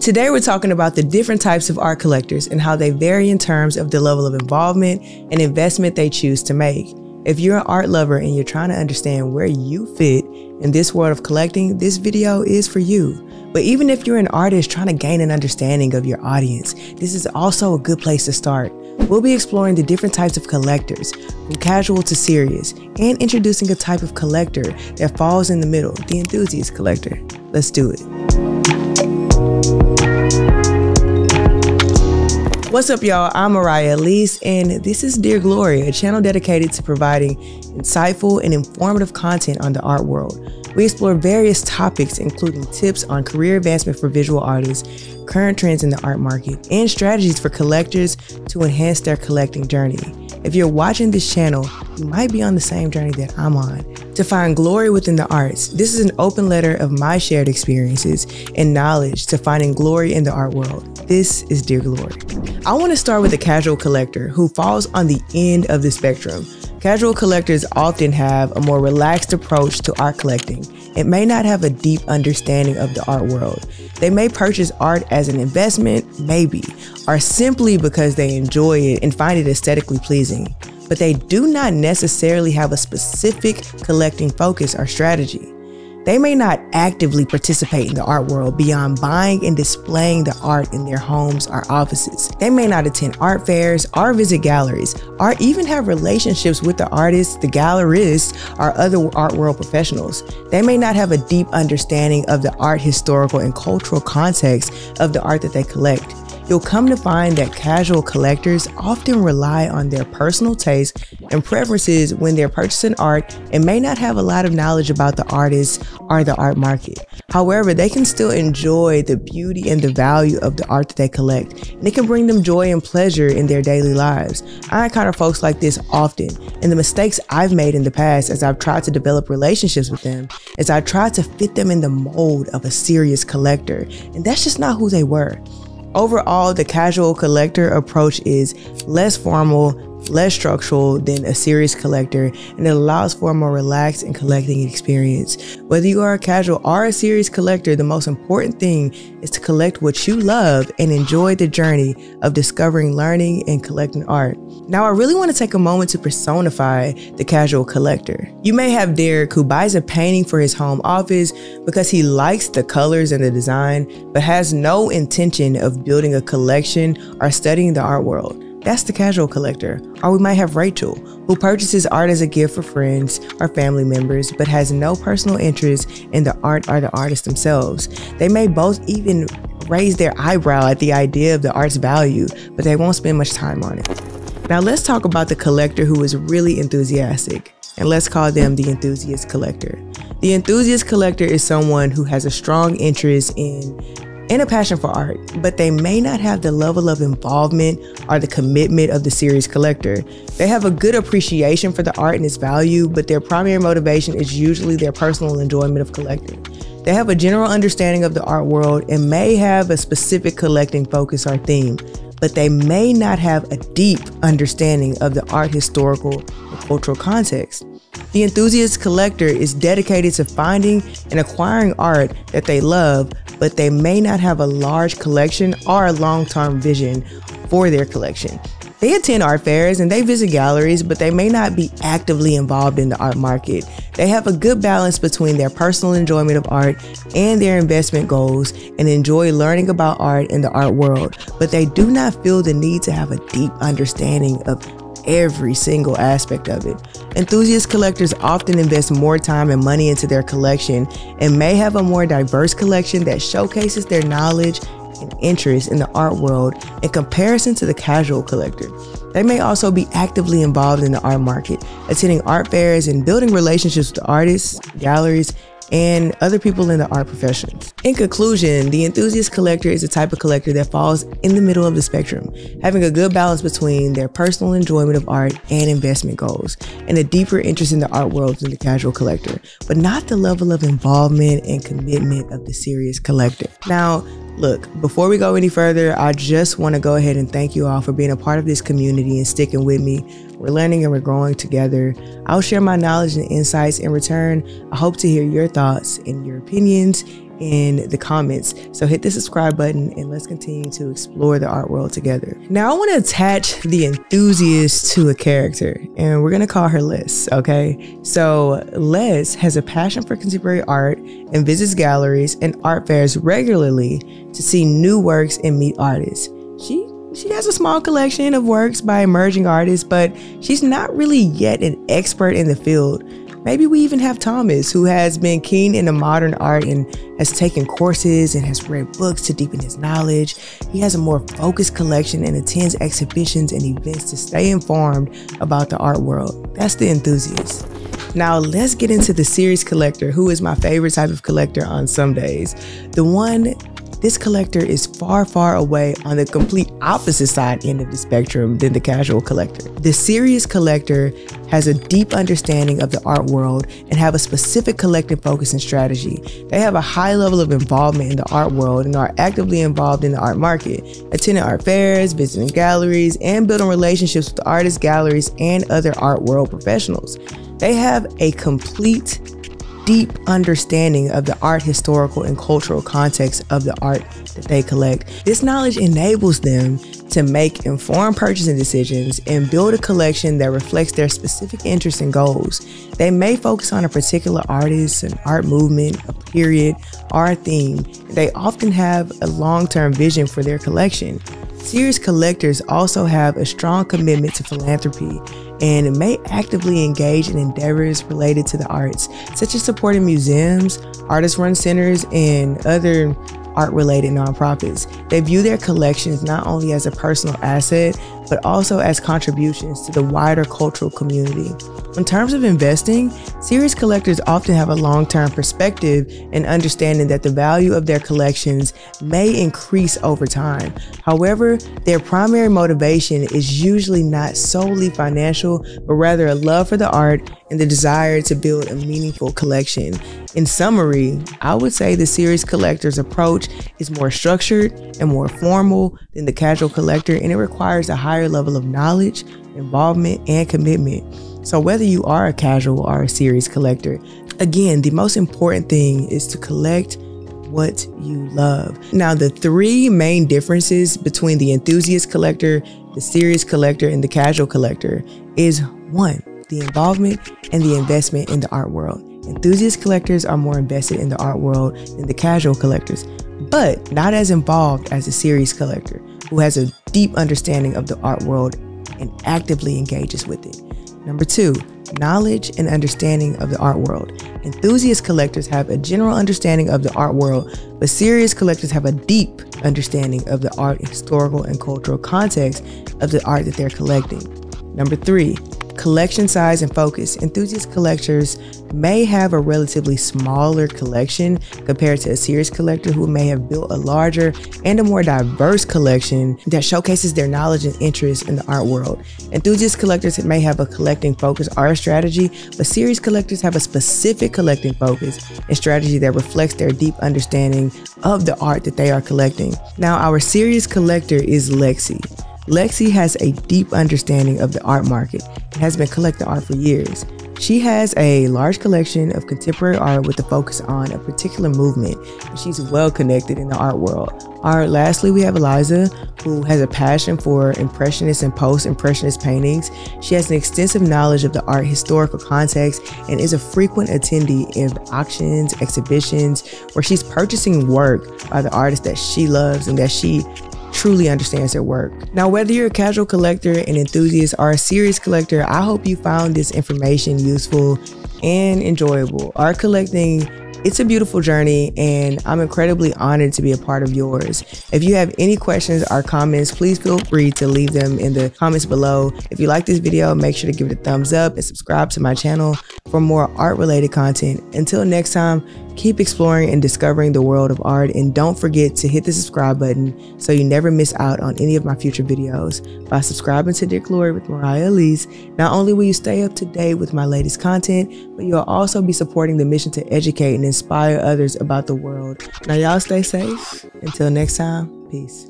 Today, we're talking about the different types of art collectors and how they vary in terms of the level of involvement and investment they choose to make. If you're an art lover and you're trying to understand where you fit in this world of collecting, this video is for you. But even if you're an artist trying to gain an understanding of your audience, this is also a good place to start. We'll be exploring the different types of collectors, from casual to serious, and introducing a type of collector that falls in the middle, the enthusiast collector. Let's do it. What's up, y'all? I'm Moriah Alise, and this is Dear Glory, a channel dedicated to providing insightful and informative content on the art world. We explore various topics, including tips on career advancement for visual artists, current trends in the art market, and strategies for collectors to enhance their collecting journey. If you're watching this channel, you might be on the same journey that I'm on. To find glory within the arts, this is an open letter of my shared experiences and knowledge to finding glory in the art world. This is Dear Glory. I want to start with a casual collector who falls on the end of the spectrum Casual collectors often have a more relaxed approach to art collecting and may not have a deep understanding of the art world. They may purchase art as an investment, maybe, or simply because they enjoy it and find it aesthetically pleasing, but they do not necessarily have a specific collecting focus or strategy. They may not actively participate in the art world beyond buying and displaying the art in their homes or offices. They may not attend art fairs or visit galleries or even have relationships with the artists, the gallerists, or other art world professionals. They may not have a deep understanding of the art historical and cultural context of the art that they collect you'll come to find that casual collectors often rely on their personal taste and preferences when they're purchasing art and may not have a lot of knowledge about the artist or the art market. However, they can still enjoy the beauty and the value of the art that they collect, and it can bring them joy and pleasure in their daily lives. I encounter folks like this often, and the mistakes I've made in the past as I've tried to develop relationships with them is I tried to fit them in the mold of a serious collector, and that's just not who they were. Overall, the casual collector approach is less formal, less structural than a serious collector, and it allows for a more relaxed and collecting experience. Whether you are a casual or a serious collector, the most important thing is to collect what you love and enjoy the journey of discovering, learning, and collecting art. Now, I really want to take a moment to personify the casual collector. You may have Derek who buys a painting for his home office because he likes the colors and the design, but has no intention of building a collection or studying the art world. That's the casual collector. Or we might have Rachel, who purchases art as a gift for friends or family members, but has no personal interest in the art or the artist themselves. They may both even raise their eyebrow at the idea of the art's value, but they won't spend much time on it. Now let's talk about the collector who is really enthusiastic, and let's call them the enthusiast collector. The enthusiast collector is someone who has a strong interest in and a passion for art, but they may not have the level of involvement or the commitment of the serious collector. They have a good appreciation for the art and its value, but their primary motivation is usually their personal enjoyment of collecting. They have a general understanding of the art world and may have a specific collecting focus or theme, but they may not have a deep understanding of the art historical or cultural context. The enthusiast collector is dedicated to finding and acquiring art that they love, but they may not have a large collection or a long term vision for their collection. They attend art fairs and they visit galleries, but they may not be actively involved in the art market. They have a good balance between their personal enjoyment of art and their investment goals and enjoy learning about art in the art world, but they do not feel the need to have a deep understanding of every single aspect of it. Enthusiast collectors often invest more time and money into their collection and may have a more diverse collection that showcases their knowledge and interest in the art world in comparison to the casual collector. They may also be actively involved in the art market, attending art fairs and building relationships with artists, galleries, and other people in the art professions. In conclusion, the enthusiast collector is the type of collector that falls in the middle of the spectrum, having a good balance between their personal enjoyment of art and investment goals, and a deeper interest in the art world than the casual collector, but not the level of involvement and commitment of the serious collector. Now, Look, before we go any further, I just want to go ahead and thank you all for being a part of this community and sticking with me. We're learning and we're growing together. I'll share my knowledge and insights in return. I hope to hear your thoughts and your opinions in the comments. So hit the subscribe button and let's continue to explore the art world together. Now I want to attach the enthusiast to a character and we're going to call her Les, okay? So Les has a passion for contemporary art and visits galleries and art fairs regularly to see new works and meet artists. She has a small collection of works by emerging artists, but she's not really yet an expert in the field. Maybe we even have Thomas, who has been keen into modern art and has taken courses and has read books to deepen his knowledge. He has a more focused collection and attends exhibitions and events to stay informed about the art world. That's the enthusiast. Now, let's get into the series collector, who is my favorite type of collector on some days. The one this collector is far, far away on the complete opposite side end of the spectrum than the casual collector. The serious collector has a deep understanding of the art world and have a specific collective focus and strategy. They have a high level of involvement in the art world and are actively involved in the art market, attending art fairs, visiting galleries, and building relationships with artists, galleries, and other art world professionals. They have a complete deep understanding of the art historical and cultural context of the art that they collect. This knowledge enables them to make informed purchasing decisions and build a collection that reflects their specific interests and goals. They may focus on a particular artist, an art movement, a period, or a theme. They often have a long term vision for their collection. Serious collectors also have a strong commitment to philanthropy and may actively engage in endeavors related to the arts, such as supporting museums, artist run centers, and other art related nonprofits. They view their collections not only as a personal asset, but also as contributions to the wider cultural community. In terms of investing, serious collectors often have a long term perspective and understanding that the value of their collections may increase over time. However, their primary motivation is usually not solely financial, but rather a love for the art and the desire to build a meaningful collection. In summary, I would say the serious collector's approach is more structured and more formal than the casual collector, and it requires a higher level of knowledge, involvement, and commitment. So, whether you are a casual or a serious collector, again, the most important thing is to collect what you love. Now, the three main differences between the enthusiast collector, the serious collector, and the casual collector is one, the involvement and the investment in the art world. Enthusiast collectors are more invested in the art world than the casual collectors, but not as involved as a serious collector who has a deep understanding of the art world and actively engages with it. Number two, knowledge and understanding of the art world. Enthusiast collectors have a general understanding of the art world, but serious collectors have a deep understanding of the art, historical, and cultural context of the art that they're collecting. Number three, Collection size and focus. Enthusiast collectors may have a relatively smaller collection compared to a serious collector who may have built a larger and a more diverse collection that showcases their knowledge and interest in the art world. Enthusiast collectors may have a collecting focus art strategy, but serious collectors have a specific collecting focus and strategy that reflects their deep understanding of the art that they are collecting. Now, our serious collector is Lexi. Lexi has a deep understanding of the art market and has been collecting art for years. She has a large collection of contemporary art with a focus on a particular movement, and she's well connected in the art world. Art. lastly, we have Eliza, who has a passion for Impressionist and post Impressionist paintings. She has an extensive knowledge of the art historical context and is a frequent attendee of auctions, exhibitions, where she's purchasing work by the artists that she loves and that she truly understands their work. Now, whether you're a casual collector, an enthusiast, or a serious collector, I hope you found this information useful and enjoyable. Art collecting it's a beautiful journey, and I'm incredibly honored to be a part of yours. If you have any questions or comments, please feel free to leave them in the comments below. If you like this video, make sure to give it a thumbs up and subscribe to my channel for more art related content. Until next time, keep exploring and discovering the world of art, and don't forget to hit the subscribe button so you never miss out on any of my future videos. By subscribing to Dear Glory with Moriah Alise, not only will you stay up to date with my latest content, but you'll also be supporting the mission to educate and inspire others about the world. Now, y'all stay safe. Until next time, peace.